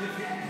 Yeah.